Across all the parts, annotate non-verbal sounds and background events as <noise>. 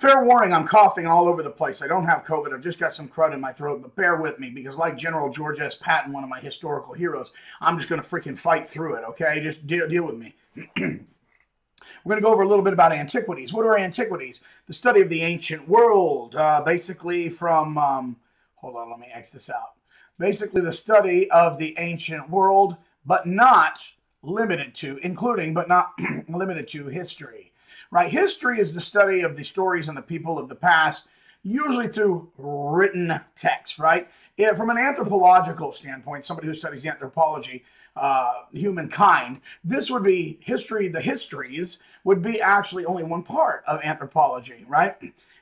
Fair warning, I'm coughing all over the place. I don't have COVID. I've just got some crud in my throat, but bear with me because, like General George S. Patton, one of my historical heroes, I'm just going to freaking fight through it, okay? Just deal, deal with me. <clears throat> We're going to go over a little bit about antiquities. What are antiquities? The study of the ancient world, uh, basically from, um, hold on, let me X this out. Basically, the study of the ancient world, but not limited to, including, but not <clears throat> limited to history right? History is the study of the stories and the people of the past, usually through written text, right? Yeah, from an anthropological standpoint, somebody who studies anthropology, uh, humankind, this would be history, the histories would be actually only one part of anthropology, right?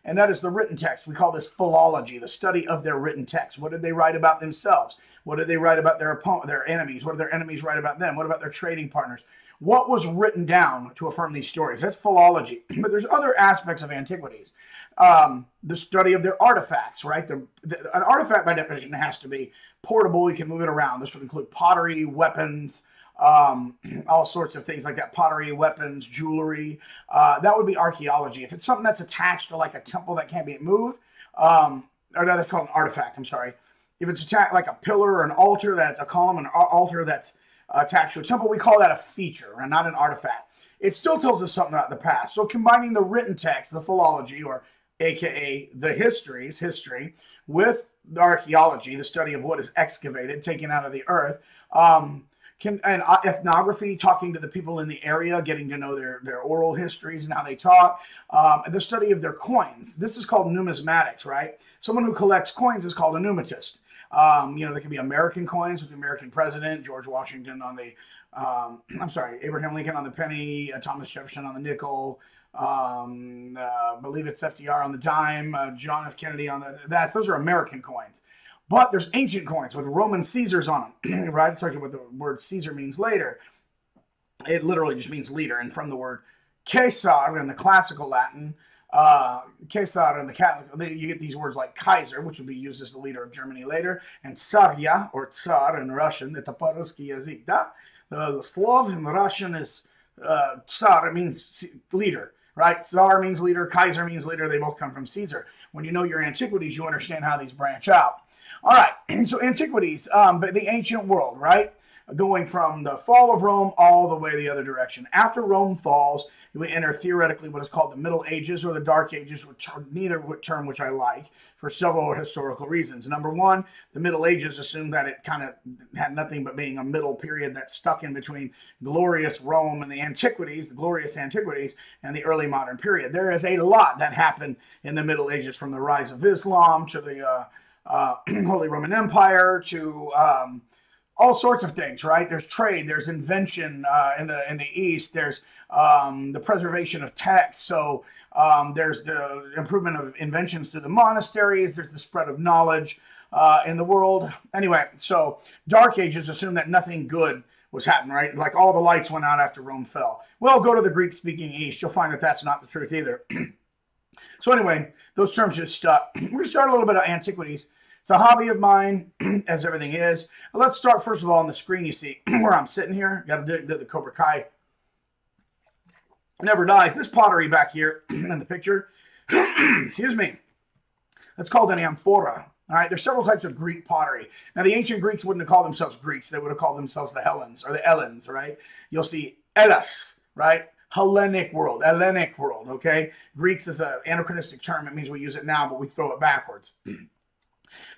And that is the written text. We call this philology, the study of their written text. What did they write about themselves? What did they write about their opponent, their enemies? What did their enemies write about them? What about their trading partners? What was written down to affirm these stories. That's philology. <clears throat> but there's other aspects of antiquities. Um, the study of their artifacts, right? The, the, an artifact, by definition, has to be portable. You can move it around. This would include pottery, weapons, um, <clears throat> all sorts of things like that pottery, weapons, jewelry. Uh, that would be archaeology. If it's something that's attached to like a temple that can't be moved, um, or no, that's called an artifact. I'm sorry. If it's attached like a pillar or an altar, that's a column, an altar that's attached to a temple. We call that a feature and not an artifact. It still tells us something about the past. So combining the written text, the philology, or aka the histories, history, with the archaeology, the study of what is excavated, taken out of the earth, um, can, and uh, ethnography, talking to the people in the area, getting to know their, their oral histories and how they talk, um, the study of their coins. This is called numismatics, right? Someone who collects coins is called a numismatist. Um, you know, they can be American coins with the American president, George Washington on the, um, <clears throat> I'm sorry, Abraham Lincoln on the penny, uh, Thomas Jefferson on the nickel. Um, uh, believe it's FDR on the dime, uh, John F. Kennedy on the. That's those are American coins. But there's ancient coins with Roman Caesars on them, <clears throat> right? I talked about what the word Caesar means later. It literally just means leader, and from the word Caesar in the classical Latin, uh, Caesar and the Catholic, you get these words like Kaiser, which will be used as the leader of Germany later, and Tsarya or Tsar in Russian, the Taparuski yazik. The Slav in Russian is uh, Tsar, it means leader, right? Tsar means leader, Kaiser means leader. They both come from Caesar. When you know your antiquities, you understand how these branch out. All right, <clears throat> so antiquities, um, but the ancient world, right? Going from the fall of Rome all the way the other direction. After Rome falls, we enter theoretically what is called the Middle Ages or the Dark Ages, which are neither term which I like for several historical reasons. Number one, the Middle Ages assumed that it kind of had nothing but being a middle period that stuck in between glorious Rome and the antiquities, the glorious antiquities, and the early modern period. There is a lot that happened in the Middle Ages from the rise of Islam to the uh, uh, <clears throat> Holy Roman Empire to um, all sorts of things, right? There's trade, there's invention uh, in the in the East, there's um, the preservation of text. So um, there's the improvement of inventions through the monasteries. There's the spread of knowledge uh, in the world. Anyway, so Dark Ages assume that nothing good was happening, right? Like all the lights went out after Rome fell. Well, go to the Greek-speaking East. You'll find that that's not the truth either. <clears throat> so anyway, those terms just stuck. <clears throat> We're going to start a little bit of antiquities. It's a hobby of mine, <clears throat> as everything is. Let's start first of all on the screen. You see <clears throat> where I'm sitting here. Got to do, the Cobra Kai. Never dies. This pottery back here <clears throat> in the picture, excuse me, that's called an amphora. All right, there's several types of Greek pottery. Now, the ancient Greeks wouldn't have called themselves Greeks; they would have called themselves the Hellenes or the Ellens. Right? You'll see Hellas, right? Hellenic world, Hellenic world. Okay, Greeks is an anachronistic term. It means we use it now, but we throw it backwards.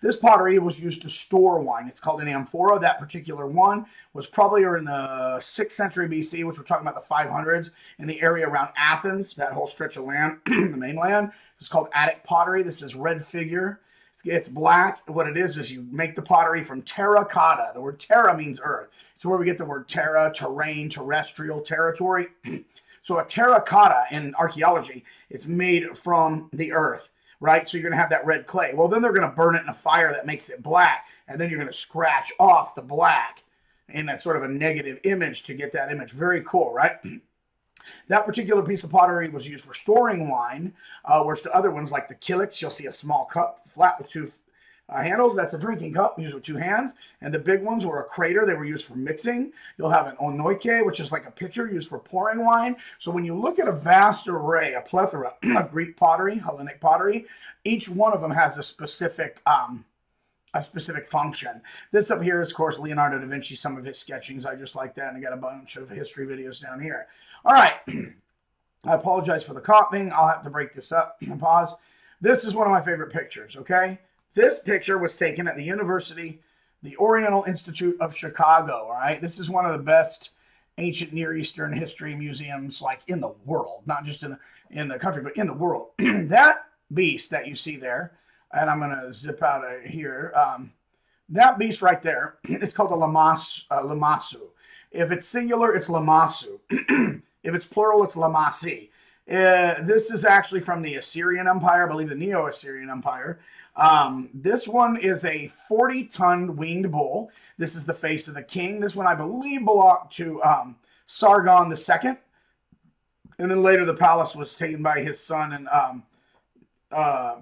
This pottery was used to store wine. It's called an amphora. That particular one was probably in the 6th century BC, which we're talking about the 500s, in the area around Athens, that whole stretch of land, <clears throat> the mainland. It's called Attic pottery. This is red figure. It's, black. What it is is you make the pottery from terracotta. The word terra means earth. It's where we get the word terra, terrain, terrestrial, territory. <clears throat> so a terracotta in archaeology, it's made from the earth right? So you're going to have that red clay. Well, then they're going to burn it in a fire that makes it black, and then you're going to scratch off the black in that sort of a negative image to get that image. Very cool, right? <clears throat> That particular piece of pottery was used for storing wine, uh, whereas the other ones, like the kylix, you'll see a small cup flat with two uh, handles. That's a drinking cup used with two hands. And the big ones were a crater. They were used for mixing. You'll have an onoike, which is like a pitcher used for pouring wine. So when you look at a vast array, a plethora <clears throat> of Greek pottery, Hellenic pottery, each one of them has a specific um, a specific function. This up here is, of course, Leonardo da Vinci, some of his sketchings. I just like that. And I got a bunch of history videos down here. All right. <clears throat> I apologize for the coughing. I'll have to break this up and pause. This is one of my favorite pictures, okay? This picture was taken at the University, the Oriental Institute of Chicago, all right? This is one of the best ancient Near Eastern history museums like in the world, not just in the, in the country, but in the world. <clears throat> that beast that you see there, and I'm going to zip out of here, um, that beast right there <clears throat> is called a lamas, uh, lamassu. If it's singular, it's lamassu. <clears throat> if it's plural, it's lamasi. Uh, this is actually from the Assyrian Empire, I believe the Neo-Assyrian Empire. Um, this one is a 40 ton winged bull. This is the face of the king. This one, I believe, belonged to um, Sargon II. And then later, the palace was taken by his son and um, uh,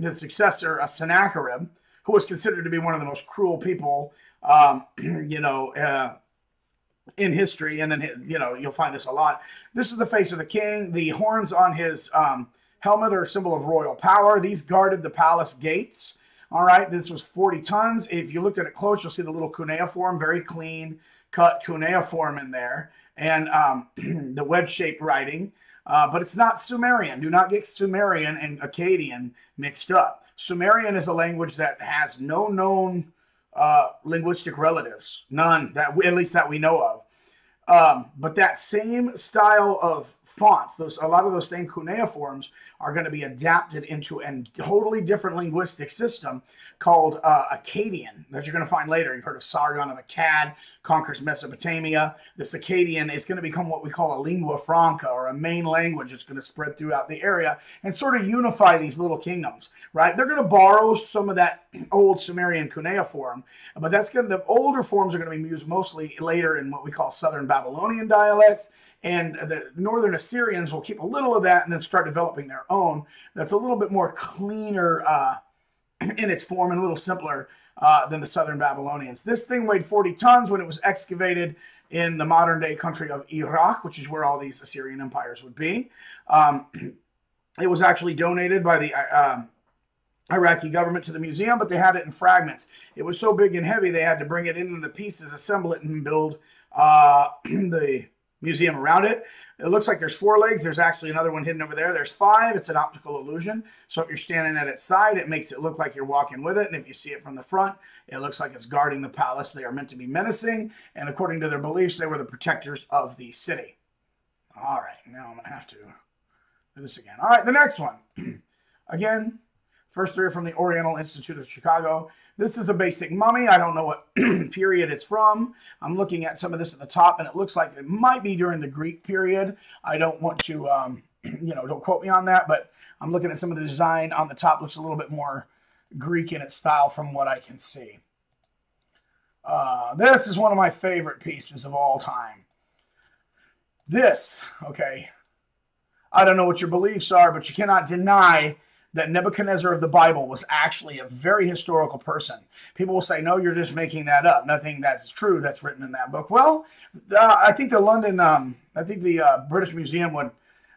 his successor, uh, Sennacherib, who was considered to be one of the most cruel people, um, <clears throat> you know, uh, in history. And then, you know, you'll find this a lot. This is the face of the king. The horns on his um, helmet are a symbol of royal power. These guarded the palace gates. All right, this was 40 tons. If you looked at it close, you'll see the little cuneiform, very clean cut cuneiform in there, and um, <clears throat> the wedge-shaped writing. Uh, but it's not Sumerian. Do not get Sumerian and Akkadian mixed up. Sumerian is a language that has no known uh, linguistic relatives, none that we, at least that we know of. Um, but that same style of fonts, those a lot of those same cuneiforms are going to be adapted into a totally different linguistic system called uh, Akkadian that you're going to find later. You've heard of Sargon of Akkad, conquers Mesopotamia. This Akkadian is going to become what we call a lingua franca or a main language It's going to spread throughout the area and sort of unify these little kingdoms, right? They're going to borrow some of that old Sumerian cuneiform, but that's going to, the older forms are going to be used mostly later in what we call Southern Babylonian dialects and the northern Assyrians will keep a little of that and then start developing their own. That's a little bit more cleaner uh, <clears throat> in its form and a little simpler uh, than the southern Babylonians. This thing weighed 40 tons when it was excavated in the modern day country of Iraq, which is where all these Assyrian empires would be. Um, <clears throat> it was actually donated by the uh, Iraqi government to the museum, but they had it in fragments. It was so big and heavy they had to bring it in the pieces, assemble it, and build uh, <clears throat> the museum around it. It looks like there's four legs. There's actually another one hidden over there. There's five. It's an optical illusion. So if you're standing at its side, it makes it look like you're walking with it. And if you see it from the front, it looks like it's guarding the palace. They are meant to be menacing. And according to their beliefs, they were the protectors of the city. All right, now I'm going to have to do this again. All right, the next one. <clears throat> again, first three are from the Oriental Institute of Chicago. This is a basic mummy. I don't know what <clears throat> period it's from. I'm looking at some of this at the top, and it looks like it might be during the Greek period. I don't want to, um, <clears throat> you know, don't quote me on that, but I'm looking at some of the design on the top. Looks a little bit more Greek in its style from what I can see. Uh, this is one of my favorite pieces of all time. This, okay, I don't know what your beliefs are, but you cannot deny that Nebuchadnezzar of the Bible was actually a very historical person. People will say, no, you're just making that up. Nothing that's true that's written in that book. Well, uh, I think the London, um, I think the uh, British Museum would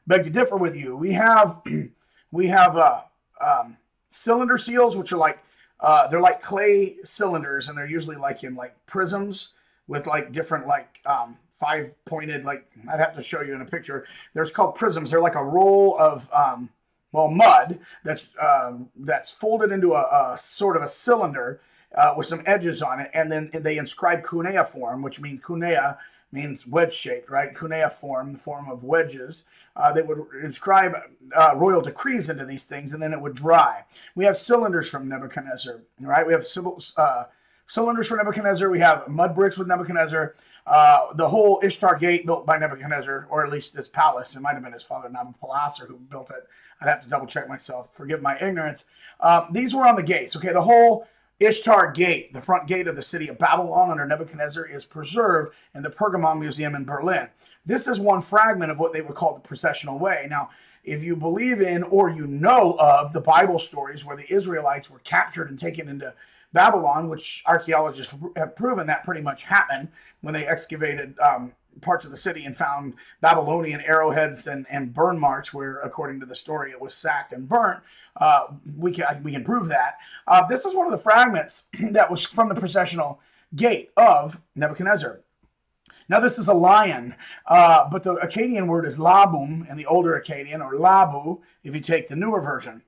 beg to differ with you. We have, <clears throat> we have uh, um, cylinder seals, which are like, uh, they're like clay cylinders, and they're usually like in like prisms with like different like um, five pointed like I'd have to show you in a picture. There's called prisms. They're like a roll of um, well, mud that's um, that's folded into a, a, sort of a cylinder uh, with some edges on it, and then they inscribe cuneiform, which means cunea means wedge shaped, right? Cuneiform, the form of wedges. Uh, they would inscribe uh, royal decrees into these things, and then it would dry. We have cylinders from Nebuchadnezzar, right? We have uh, cylinders from Nebuchadnezzar. We have mud bricks with Nebuchadnezzar. Uh, the whole Ishtar Gate built by Nebuchadnezzar, or at least his palace. It might have been his father Nabopolassar who built it. I'd have to double check myself. Forgive my ignorance. Um, these were on the gates. Okay, the whole Ishtar Gate, the front gate of the city of Babylon under Nebuchadnezzar, is preserved in the Pergamon Museum in Berlin. This is one fragment of what they would call the processional way. Now, if you believe in or you know of the Bible stories where the Israelites were captured and taken into Babylon, which archaeologists have proven that pretty much happened when they excavated um, parts of the city and found Babylonian arrowheads and, and burn marks, where, according to the story, it was sacked and burnt. Uh, we can we can prove that. Uh, this is one of the fragments <clears throat> that was from the processional gate of Nebuchadnezzar. Now, this is a lion, uh, but the Akkadian word is labum in the older Akkadian, or labu if you take the newer version.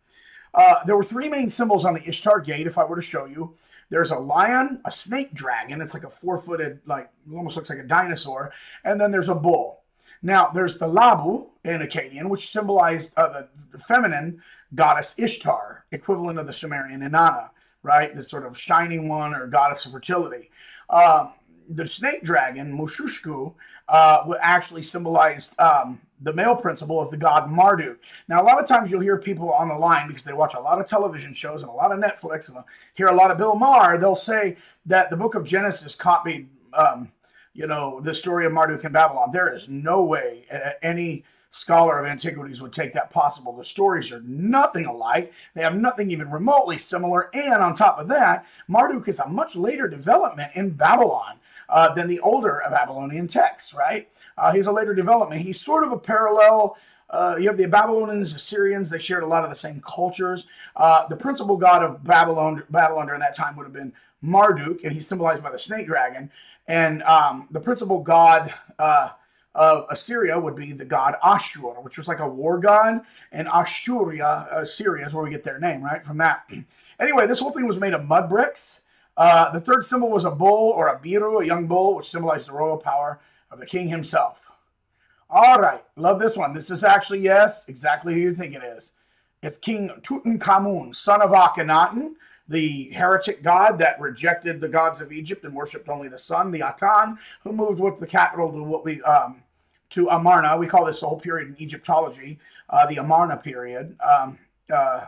Uh, there were three main symbols on the Ishtar gate, if I were to show you. There's a lion, a snake dragon, it's like a four footed, like, almost looks like a dinosaur, and then there's a bull. Now, there's the labu in Akkadian, which symbolized uh, the feminine goddess Ishtar, equivalent of the Sumerian Inanna, right? This sort of shining one or goddess of fertility. Um, the snake dragon, Mushushku, uh, actually symbolized um, the male principle of the god Marduk. Now, a lot of times you'll hear people on the line because they watch a lot of television shows and a lot of Netflix and hear a lot of Bill Maher. They'll say that the book of Genesis copied, um, you know, the story of Marduk in Babylon. There is no way any scholar of antiquities would take that possible. The stories are nothing alike. They have nothing even remotely similar. And on top of that, Marduk is a much later development in Babylon uh, than the older of Babylonian texts, right? Uh, he's a later development. He's sort of a parallel. Uh, you have the Babylonians, Assyrians. They shared a lot of the same cultures. Uh, the principal god of Babylon, Babylon during that time would have been Marduk, and he's symbolized by the snake dragon. And um, the principal god uh, of Assyria would be the god Ashur, which was like a war god. And Ashuria, Assyria, is where we get their name, right? From that. <clears throat> anyway, this whole thing was made of mud bricks. Uh, the third symbol was a bull or a biru, a young bull, which symbolized the royal power of the king himself. All right, love this one. This is actually, yes, exactly who you think it is. It's King Tutankhamun, son of Akhenaten, the heretic god that rejected the gods of Egypt and worshipped only the sun, the Aten, who moved with the capital to what we um, to Amarna. We call this the whole period in Egyptology, uh, the Amarna period. Um, uh,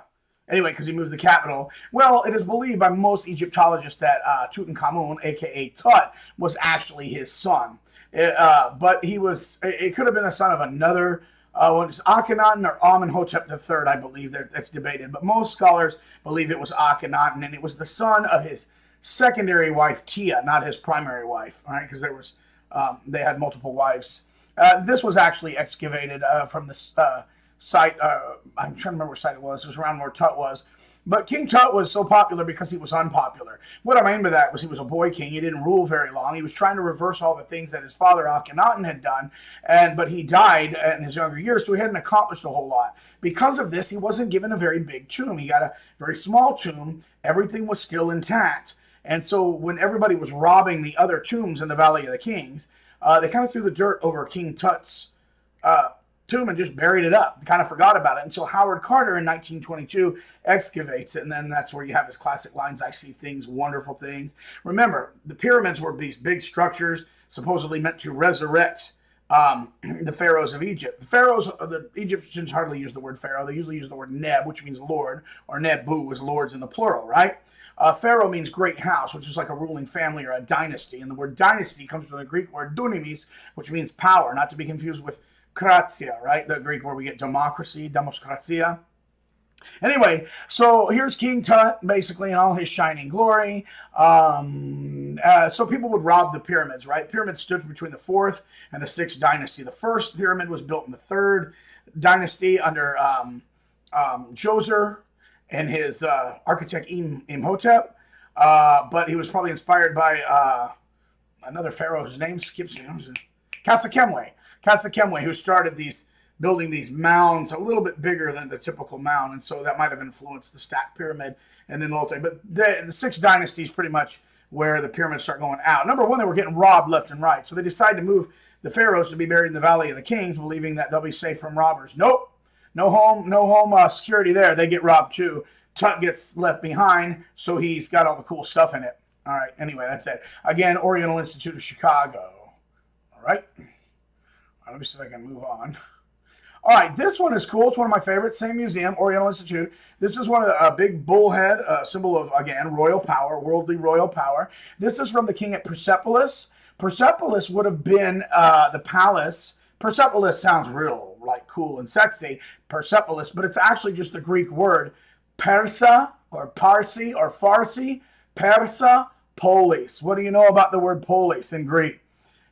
Anyway, because he moved the capital. Well, it is believed by most Egyptologists that uh, Tutankhamun, aka Tut, was actually his son. It, uh, but he was, it, it, could have been a son of another. Uh, it's Akhenaten or Amenhotep III, I believe that, that's debated. But most scholars believe it was Akhenaten, and it was the son of his secondary wife, Kiya, not his primary wife. Right, because there was, um, they had multiple wives. Uh, this was actually excavated uh, from the uh, site. Uh, I'm trying to remember what site it was. It was around where Tut was. But King Tut was so popular because he was unpopular. What I mean by that was he was a boy king. He didn't rule very long. He was trying to reverse all the things that his father Akhenaten had done, and but he died in his younger years, so he hadn't accomplished a whole lot. Because of this, he wasn't given a very big tomb. He got a very small tomb. Everything was still intact. And so when everybody was robbing the other tombs in the Valley of the Kings, uh, they kind of threw the dirt over King Tut's uh, tomb and just buried it up. Kind of forgot about it until Howard Carter in 1922 excavates it. And then that's where you have his classic lines I see things, wonderful things. Remember, the pyramids were these big structures supposedly meant to resurrect um, <clears throat> the pharaohs of Egypt. The pharaohs, uh, the Egyptians hardly use the word pharaoh. They usually use the word Neb, which means lord, or Nebu is lords in the plural, right? Uh, pharaoh means great house, which is like a ruling family or a dynasty. And the word dynasty comes from the Greek word dunamis, which means power, not to be confused with kratia, right? The Greek where we get democracy, demoskratia. Anyway, so here's King Tut, basically in all his shining glory. Um, uh, so people would rob the pyramids, right? Pyramids stood between the fourth and the sixth dynasty. The first pyramid was built in the third dynasty under um, um, Djoser and his uh, architect Imhotep, uh, but he was probably inspired by uh, another pharaoh whose name skips me. Khafre who started these building these mounds a little bit bigger than the typical mound, and so that might have influenced the stacked pyramid and then Lotte. But the, the six dynasties pretty much where the pyramids start going out. Number one, they were getting robbed left and right, so they decided to move the pharaohs to be buried in the Valley of the Kings, believing that they'll be safe from robbers. Nope, no home, no home uh, security there. They get robbed too. Tut gets left behind, so he's got all the cool stuff in it. All right. Anyway, that's it. Again, Oriental Institute of Chicago. All right let me see if I can move on. All right, this one is cool. It's one of my favorites. Same museum, Oriental Institute. This is one of the uh, big bullhead, uh, symbol of, again, royal power, worldly royal power. This is from the king at Persepolis. Persepolis would have been uh, the palace. Persepolis sounds real like cool and sexy, Persepolis, but it's actually just the Greek word Persa or Parsi or Farsi, Persa, polis. What do you know about the word polis in Greek?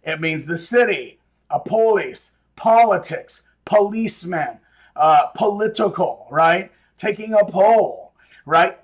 It means the city, a polis, politics, policeman, uh, political, right? Taking a poll, right?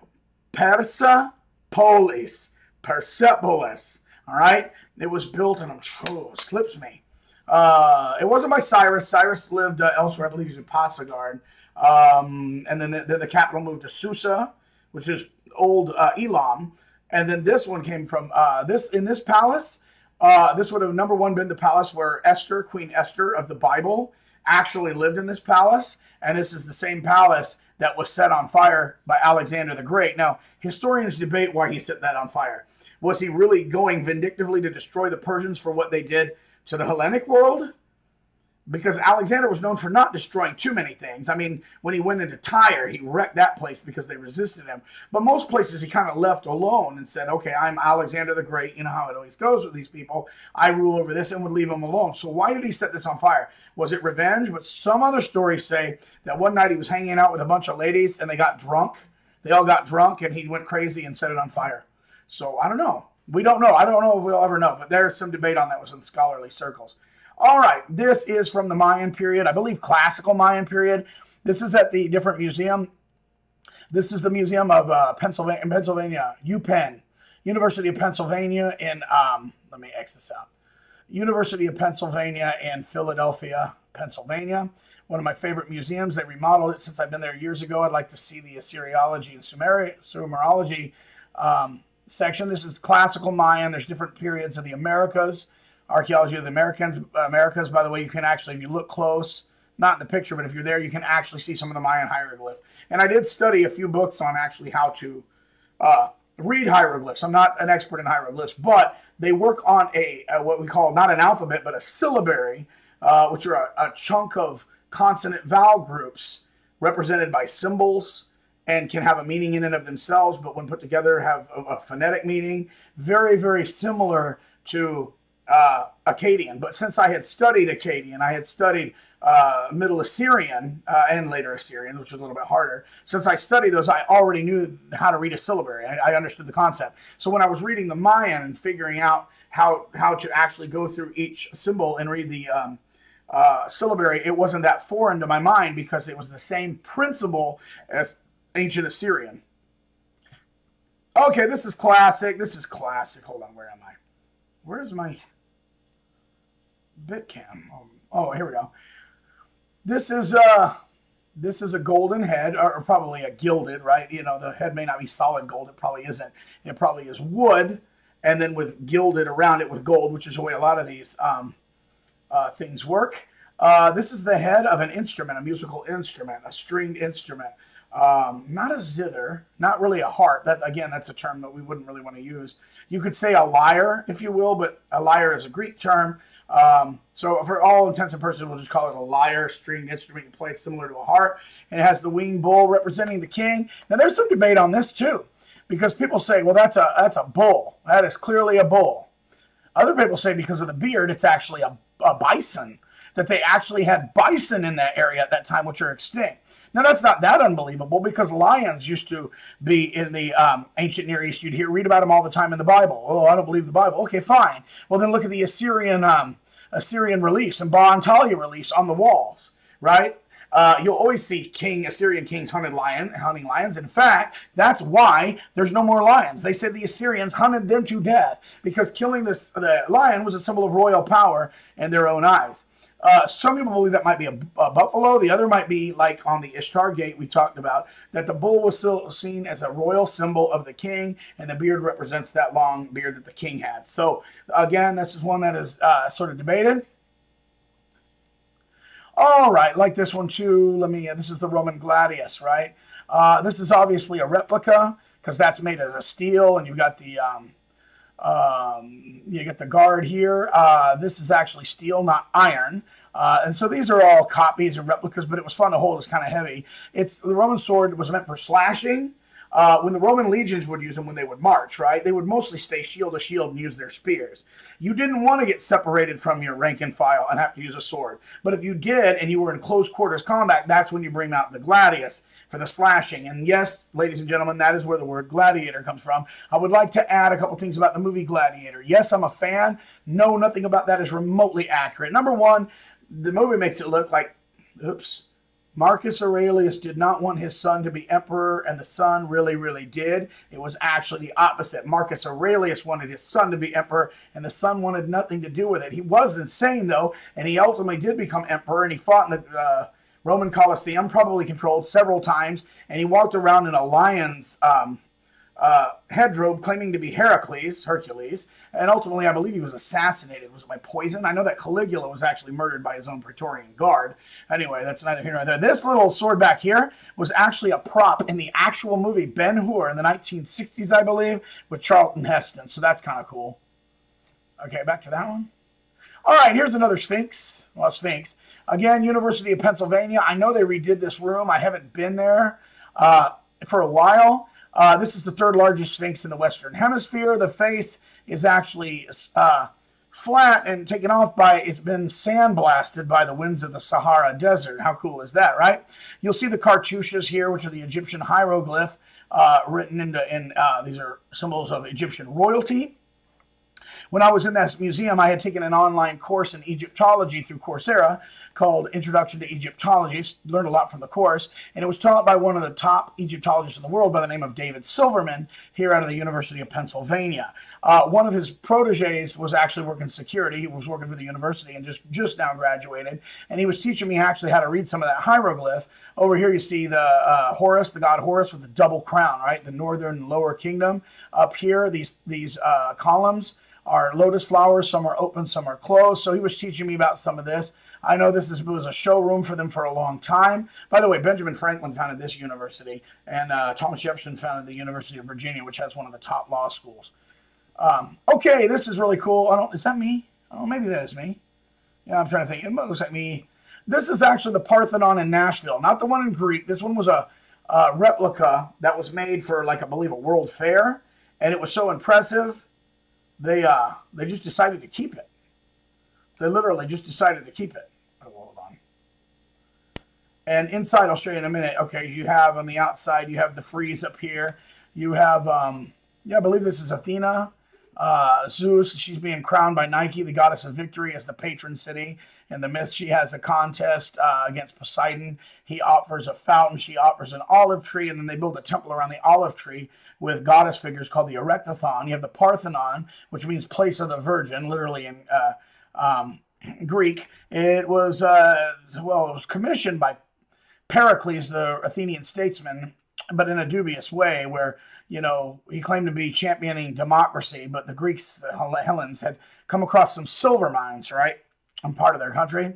Persa, polis, Persepolis, all right? It was built, and I'm slips me. Uh, it wasn't by Cyrus. Cyrus lived uh, elsewhere. I believe he's in Pasargad. Um, and then the, the, the, capital moved to Susa, which is old uh, Elam. And then this one came from uh, this in this palace. Uh, this would have number one been the palace where Esther, Queen Esther of the Bible, actually lived in this palace. And this is the same palace that was set on fire by Alexander the Great. Now, historians debate why he set that on fire. Was he really going vindictively to destroy the Persians for what they did to the Hellenic world? Because Alexander was known for not destroying too many things. I mean, when he went into Tyre, he wrecked that place because they resisted him. But most places he kind of left alone and said, okay, I'm Alexander the Great. You know how it always goes with these people. I rule over this and would leave them alone. So why did he set this on fire? Was it revenge? But some other stories say that one night he was hanging out with a bunch of ladies and they got drunk. They all got drunk and he went crazy and set it on fire. So I don't know. We don't know. I don't know if we'll ever know, but there's some debate on that within scholarly circles. All right, this is from the Mayan period, I believe classical Mayan period. This is at the different museum. This is the Museum of uh, Pennsylvania, Pennsylvania, UPenn, University of Pennsylvania in, um, let me X this out, University of Pennsylvania in Philadelphia, Pennsylvania. One of my favorite museums. They remodeled it since I've been there years ago. I'd like to see the Assyriology and Sumeri- Sumerology um, section. This is classical Mayan. There's different periods of the Americas, archaeology of the Americans. Americas, by the way, you can actually, if you look close, not in the picture, but if you're there, you can actually see some of the Mayan hieroglyph. And I did study a few books on actually how to uh, read hieroglyphs. I'm not an expert in hieroglyphs, but they work on a, a what we call not an alphabet, but a syllabary, uh, which are a, a chunk of consonant vowel groups represented by symbols and can have a meaning in and of themselves, but when put together, have a, a phonetic meaning. Very, very similar to uh, Akkadian. But since I had studied Akkadian, I had studied uh, Middle Assyrian uh, and later Assyrian, which was a little bit harder. Since I studied those, I already knew how to read a syllabary. I, I understood the concept. So when I was reading the Mayan and figuring out how how to actually go through each symbol and read the um, uh, syllabary, it wasn't that foreign to my mind because it was the same principle as ancient Assyrian. Okay, this is classic. This is classic. Hold on, where am I? Where's my Bitcam? Oh, oh, here we go. This is uh this is a golden head, or probably a gilded, right? You know, the head may not be solid gold. It probably isn't. It probably is wood, and then with gilded around it with gold, which is the way a lot of these um, uh, things work. Uh, this is the head of an instrument, a musical instrument, a stringed instrument. Um, not a zither, not really a harp. That again, that's a term that we wouldn't really want to use. You could say a lyre, if you will, but a lyre is a Greek term. Um, so for all intents and purposes, we'll just call it a lyre, stringed instrument. You play it similar to a harp, and it has the winged bull representing the king. Now, there's some debate on this too, because people say, well, that's a that's a bull. That is clearly a bull. Other people say because of the beard, it's actually a, a bison. That they actually had bison in that area at that time, which are extinct. Now, that's not that unbelievable because lions used to be in the um, ancient Near East. You'd hear read about them all the time in the Bible. Oh, I don't believe the Bible. Okay, fine. Well, then look at the Assyrian um, Assyrian reliefs and Babylonian reliefs on the walls, right? Uh, you'll always see king Assyrian kings hunted lion, hunting lions. In fact, that's why there's no more lions. They said the Assyrians hunted them to death because killing the, the lion was a symbol of royal power in their own eyes. Uh, some people believe that might be a, a, buffalo. The other might be like on the Ishtar gate we talked about, that the bull was still seen as a royal symbol of the king, and the beard represents that long beard that the king had. So, again, this is one that is uh, sort of debated. All right, like this one too. Let me, uh, this is the Roman gladius, right? Uh, this is obviously a replica because that's made out of steel, and you've got the. Um, um, you get the guard here. Uh, this is actually steel, not iron. Uh, and so these are all copies and replicas, but it was fun to hold. It's kind of heavy. It's the Roman sword was meant for slashing. uh, when the Roman legions would use them when they would march, right? They would mostly stay shield to shield and use their spears. You didn't want to get separated from your rank and file and have to use a sword. But if you did and you were in close quarters combat, that's when you bring out the gladius for the slashing. And yes, ladies and gentlemen, that is where the word gladiator comes from. I would like to add a couple things about the movie Gladiator. Yes, I'm a fan. No, nothing about that is remotely accurate. Number one, the movie makes it look like, oops Marcus Aurelius did not want his son to be emperor, and the son really, really did. It was actually the opposite. Marcus Aurelius wanted his son to be emperor, and the son wanted nothing to do with it. He was insane, though, and he ultimately did become emperor, and he fought in the uh, Roman Colosseum, probably controlled several times, and he walked around in a lion's. Um, uh, headrobe claiming to be Heracles, Hercules, and ultimately I believe he was assassinated. Was it by poison? I know that Caligula was actually murdered by his own Praetorian guard. Anyway, that's neither here nor there. This little sword back here was actually a prop in the actual movie Ben Hur in the 1960s, I believe, with Charlton Heston. So that's kind of cool. Okay, back to that one. All right, here's another Sphinx. Well, Sphinx. Again, University of Pennsylvania. I know they redid this room. I haven't been there uh, for a while. Uh, this is the third largest sphinx in the Western Hemisphere. The face is actually uh, flat and taken off by, it's been sandblasted by the winds of the Sahara Desert. How cool is that, right? You'll see the cartouches here, which are the Egyptian hieroglyph uh, written into, in, uh, these are symbols of Egyptian royalty. When I was in that museum, I had taken an online course in Egyptology through Coursera called Introduction to Egyptology. Learned a lot from the course, and it was taught by one of the top Egyptologists in the world by the name of David Silverman here out of the University of Pennsylvania. Uh, one of his proteges was actually working security. He was working for the university and just just now graduated, and he was teaching me actually how to read some of that hieroglyph. Over here, you see the uh, Horus, the god Horus, with the double crown, right? The northern lower kingdom. Up here, these these uh, columns are lotus flowers. Some are open, some are closed. So he was teaching me about some of this. I know this is, was a showroom for them for a long time. By the way, Benjamin Franklin founded this university, and uh, Thomas Jefferson founded the University of Virginia, which has one of the top law schools. Um, okay, this is really cool. I don't. Is that me? Oh, maybe that is me. Yeah, I'm trying to think. It looks like me. This is actually the Parthenon in Nashville, not the one in Greek. This one was a, a replica that was made for, like, I believe, a World Fair, and it was so impressive they uh they just decided to keep it. They literally just decided to keep it. Oh, hold on. And inside, I'll show you in a minute. Okay, you have on the outside, you have the frieze up here. You have, um, yeah, I believe this is Athena uh, Zeus, she's being crowned by Nike, the goddess of victory, as the patron city. In the myth, she has a contest uh, against Poseidon. He offers a fountain, she offers an olive tree, and then they build a temple around the olive tree with goddess figures called the Erechtheion. You have the Parthenon, which means place of the virgin, literally in uh, um, <clears throat> Greek. It was, uh, well, it was commissioned by Pericles, the Athenian statesman, but in a dubious way, where you know he claimed to be championing democracy, but the Greeks, the Hellenes, had come across some silver mines, right, on part of their country.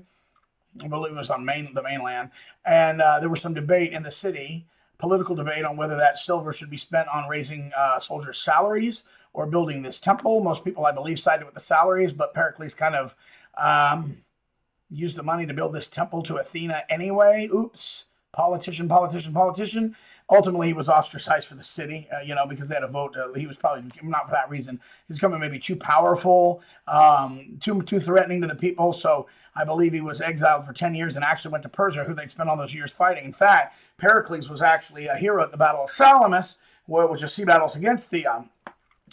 I believe it was on main, the mainland, and uh, there was some debate in the city, political debate on whether that silver should be spent on raising uh, soldiers' salaries or building this temple. Most people, I believe, sided with the salaries, but Pericles kind of um, used the money to build this temple to Athena anyway. Oops politician, politician, politician. Ultimately, he was ostracized for the city, uh, you know, because they had a vote. Uh, he was probably not for that reason. He was becoming maybe too powerful, um, too too threatening to the people. So I believe he was exiled for ten years and actually went to Persia, who they'd spent all those years fighting. In fact, Pericles was actually a hero at the Battle of Salamis, where it was just sea battles against the um,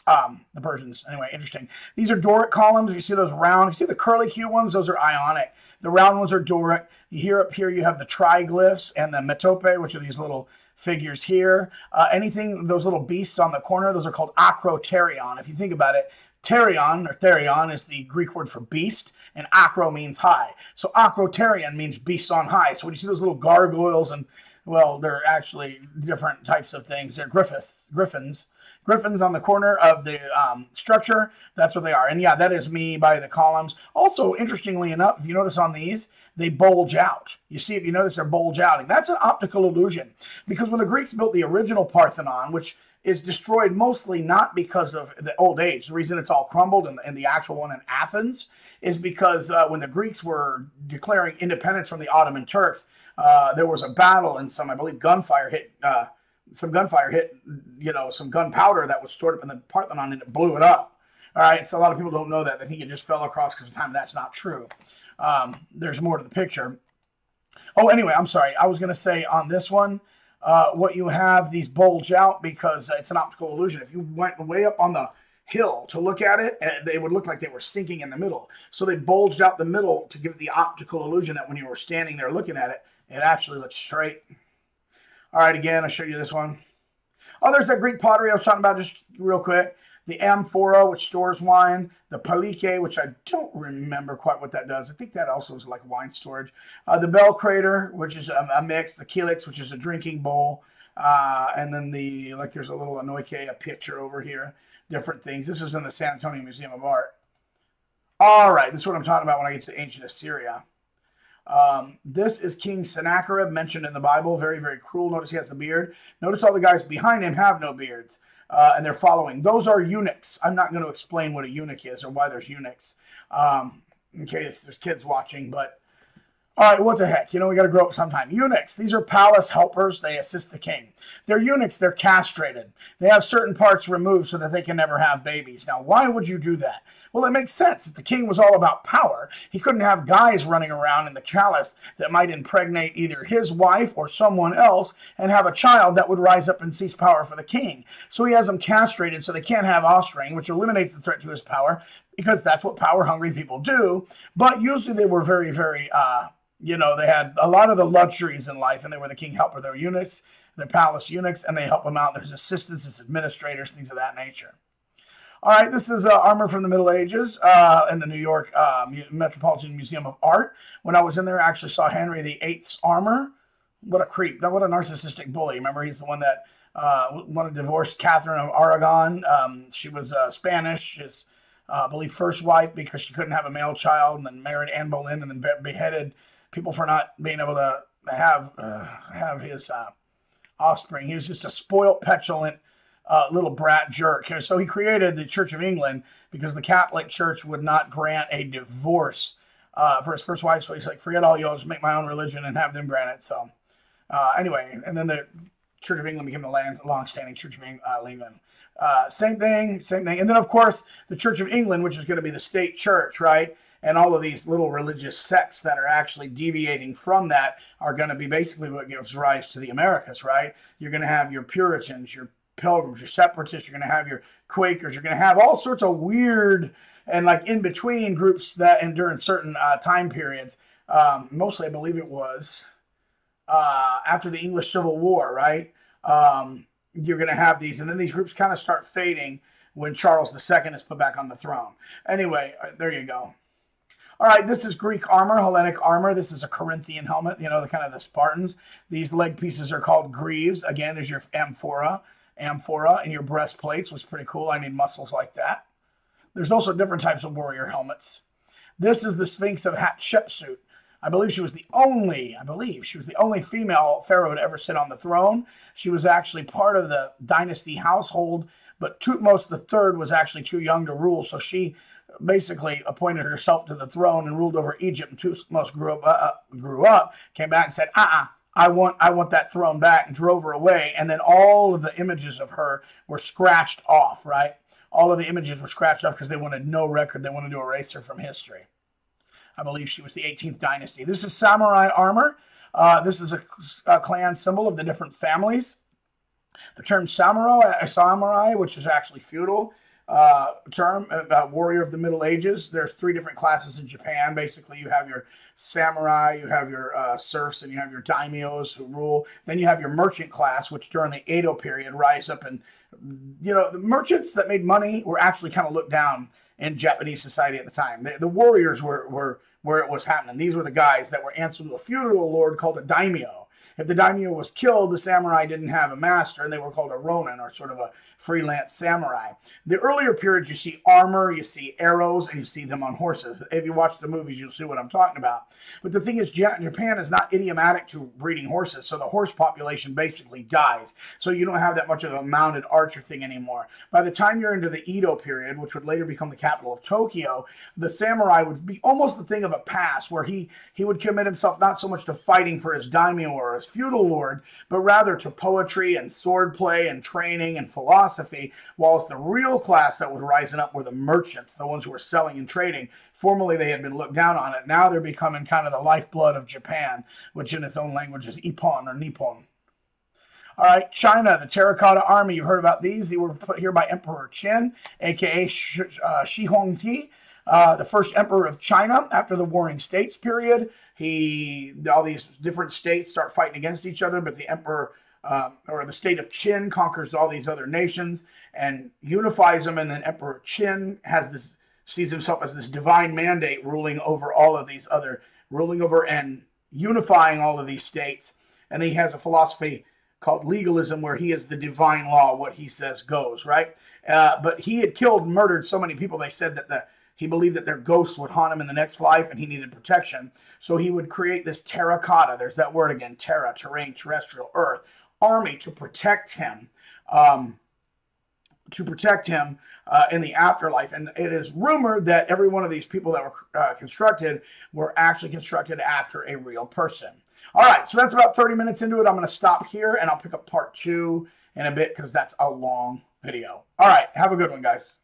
um, the Persians. Anyway, interesting. These are Doric columns. You see those round. You see the curly Q ones? Those are Ionic. The round ones are Doric. Here up here you have the triglyphs and the metope, which are these little figures here. Uh, anything, those little beasts on the corner, those are called acroterion. If you think about it, Terion or Therion is the Greek word for beast, and acro means high. So acroterion means beast on high. So when you see those little gargoyles and well, they're actually different types of things. They're griffiths, griffins griffins on the corner of the um, structure. That's what they are. And yeah, that is me by the columns. Also, interestingly enough, if you notice on these, they bulge out. You see, if you notice, they're bulge outing. That's an optical illusion because when the Greeks built the original Parthenon, which is destroyed mostly not because of the old age. The reason it's all crumbled and, the actual one in Athens is because uh, when the Greeks were declaring independence from the Ottoman Turks, uh, there was a battle and some, I believe, gunfire hit uh, some gunfire hit, you know, some gunpowder that was stored up in the Parthenon and it blew it up. All right, so a lot of people don't know that. They think it just fell across because of time. That's not true. Um, there's more to the picture. Oh, anyway, I'm sorry. I was going to say on this one, uh, what you have, these bulge out because it's an optical illusion. If you went way up on the hill to look at it, eh, they would look like they were sinking in the middle. So they bulged out the middle to give the optical illusion that when you were standing there looking at it, it actually looked straight. All right, again, I'll show you this one. Oh, there's that Greek pottery I was talking about just real quick. The amphora, which stores wine. The pelike, which I don't remember quite what that does. I think that also is like wine storage. Uh, the bell crater, which is a, a, mix. The kylix, which is a drinking bowl. Uh, and then the, like there's a little Anoike, a pitcher over here. Different things. This is in the San Antonio Museum of Art. All right, this is what I'm talking about when I get to ancient Assyria. Um, this is King Sennacherib mentioned in the Bible. Very, very cruel. Notice he has a beard. Notice all the guys behind him have no beards, uh, and they're following. Those are eunuchs. I'm not going to explain what a eunuch is or why there's eunuchs um, in case there's kids watching, but all right, what the heck? You know, we got to grow up sometime. Eunuchs, these are palace helpers. They assist the king. They're eunuchs. They're castrated. They have certain parts removed so that they can never have babies. Now, why would you do that? Well, it makes sense. If the king was all about power, he couldn't have guys running around in the palace that might impregnate either his wife or someone else and have a child that would rise up and seize power for the king. So he has them castrated so they can't have offspring, which eliminates the threat to his power because that's what power hungry people do. But usually they were very, very, uh, you know, they had a lot of the luxuries in life, and they were the king helper. They were eunuchs, they're palace eunuchs, and they help them out. There's assistants, there's administrators, things of that nature. All right, this is uh, armor from the Middle Ages uh, in the New York uh, Metropolitan Museum of Art. When I was in there, I actually saw Henry VIII's armor. What a creep! What a narcissistic bully. Remember, he's the one that uh, wanted to divorce Catherine of Aragon. Um, she was uh, Spanish. His, uh, I believe, first wife because she couldn't have a male child, and then married Anne Boleyn, and then beheaded people for not being able to have have his offspring. He was just a spoilt, petulant uh, little brat jerk. So he created the Church of England because the Catholic Church would not grant a divorce uh, for his first wife. So he's like, forget all you, I'll just make my own religion and have them grant it. So uh, anyway, and then the Church of England became the long, long-standing Church of uh, England. Uh, same thing, same thing. And then, of course, the Church of England, which is going to be the state church, right? and all of these little religious sects that are actually deviating from that are going to be basically what gives rise to the Americas, right? You're going to have your Puritans, your Pilgrims, your Separatists, you're going to have your Quakers, you're going to have all sorts of weird and like in between groups that and during certain uh, time periods. Um, mostly, I believe it was uh, after the English Civil War, right? Um, you're going to have these, and then these groups kind of start fading when Charles II is put back on the throne. Anyway, uh, there you go. All right, this is Greek armor, Hellenic armor. This is a Corinthian helmet, you know, the kind of the Spartans. These leg pieces are called greaves. Again, there's your amphora, amphora, and your breastplates. Looks pretty cool. I need muscles like that. There's also different types of warrior helmets. This is the Sphinx of Hatshepsut. I believe she was the only, I believe she was the only female pharaoh to ever sit on the throne. She was actually part of the dynasty household, but Thutmose III was actually too young to rule, so she basically appointed herself to the throne and ruled over Egypt. And Thutmose grew up, uh, uh, grew up, came back and said, "Uh-uh, I want, I want that throne back," and drove her away. And then all of the images of her were scratched off. Right, all of the images were scratched off because they wanted no record. They wanted to erase her from history. I believe she was the 18th dynasty. This is samurai armor. Uh, this is a, a, clan symbol of the different families. The term samurai, samurai, which is actually feudal, uh, term about warrior of the Middle Ages. There's three different classes in Japan. Basically, you have your samurai, you have your uh, serfs, and you have your daimyos who rule. Then you have your merchant class, which during the Edo period rise up and you know the merchants that made money were actually kind of looked down in Japanese society at the time. The, the warriors were were where it was happening. These were the guys that were answering to a feudal lord called a daimyo. If the daimyo was killed, the samurai didn't have a master, and they were called a ronin, or sort of a freelance samurai. The earlier periods, you see armor, you see arrows, and you see them on horses. If you watch the movies, you'll see what I'm talking about. But the thing is, Japan is not idiomatic to breeding horses, so the horse population basically dies. So you don't have that much of a mounted archer thing anymore. By the time you're into the Edo period, which would later become the capital of Tokyo, the samurai would be almost the thing of a past, where he he would commit himself not so much to fighting for his daimyo or his feudal lord, but rather to poetry and swordplay and training and philosophy, whilst the real class that was rising up were the merchants, the ones who were selling and trading. Formerly, they had been looked down on it. Now they're becoming kind of the lifeblood of Japan, which in its own language is Ippon or Nippon. All right, China, the Terracotta Army. You heard about these. They were put here by Emperor Qin, aka uh, Shi Huangdi, uh, the first emperor of China after the Warring States period. He all these different states start fighting against each other, but the emperor um, or the state of Qin conquers all these other nations and unifies them. And then Emperor Qin has this sees himself as this divine mandate ruling over all of these other ruling over and unifying all of these states. And he has a philosophy called legalism, where he is the divine law. What he says goes, right? Uh, but he had killed, murdered so many people. They said that the he believed that their ghosts would haunt him in the next life, and he needed protection. So he would create this terracotta. There's that word again: terra, terrain, terrestrial, earth army to protect him. Um, to protect him uh, in the afterlife. And it is rumored that every one of these people that were uh, constructed were actually constructed after a real person. All right, so that's about 30 minutes into it. I'm going to stop here and I'll pick up part two in a bit because that's a long video. All right, have a good one, guys.